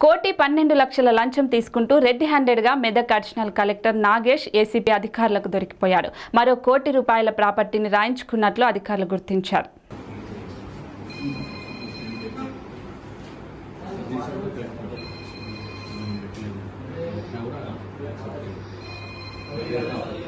కోటి పన్నెండు లక్షల లంచం తీసుకుంటూ రెడ్ హ్యాండెడ్గా Medak additional collector Nagesh ACP అధికారులకు దొరికిపోయాడు మరో కోటి రూపాయల ప్రాపర్టీని రాయించుకున్నట్లు అధికారులు గుర్తించారు Yeah.